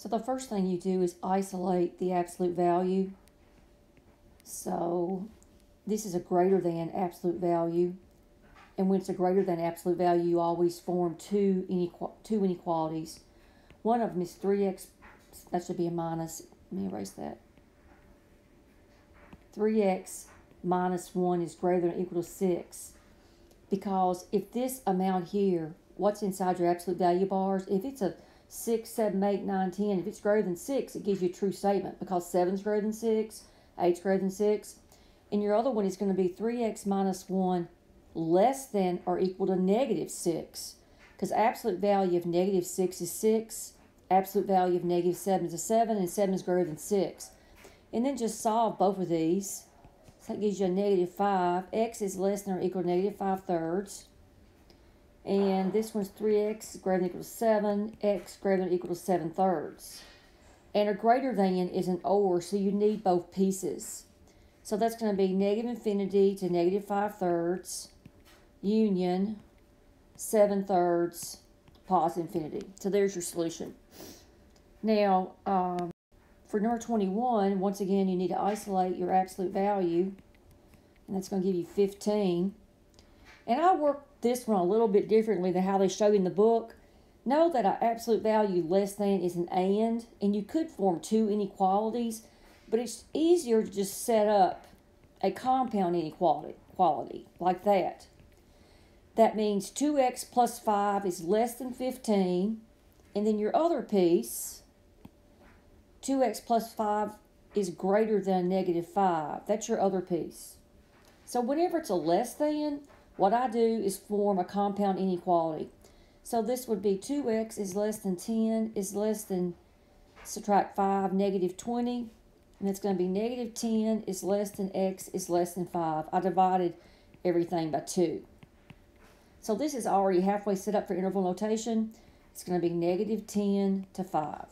So the first thing you do is isolate the absolute value. So this is a greater than absolute value. And when it's a greater than absolute value, you always form two, inequal, two inequalities. One of them is 3x, that should be a minus. Let me erase that. 3x minus 1 is greater than or equal to 6. Because if this amount here, what's inside your absolute value bars, if it's a 6, 7, 8, 9, 10, if it's greater than 6, it gives you a true statement because 7 is greater than 6, 8 is greater than 6. And your other one is going to be 3x minus 1 less than or equal to negative 6. Because absolute value of negative 6 is 6, absolute value of negative 7 is a 7, and 7 is greater than 6. And then just solve both of these. So that gives you a negative 5. x is less than or equal to negative 5 thirds. And this one's 3x greater than equal to 7, x greater than equal to 7 thirds. And a greater than is an or, so you need both pieces. So that's going to be negative infinity to negative 5 thirds, union, 7 thirds, positive infinity. So there's your solution. Now, um, for number 21, once again, you need to isolate your absolute value, and that's going to give you 15. And I work this one a little bit differently than how they show in the book. Know that an absolute value less than is an and, and you could form two inequalities, but it's easier to just set up a compound inequality quality like that. That means 2x plus 5 is less than 15, and then your other piece, 2x plus 5 is greater than negative 5. That's your other piece. So whenever it's a less than, what I do is form a compound inequality. So this would be 2x is less than 10 is less than, subtract 5, negative 20. And it's going to be negative 10 is less than x is less than 5. I divided everything by 2. So this is already halfway set up for interval notation. It's going to be negative 10 to 5.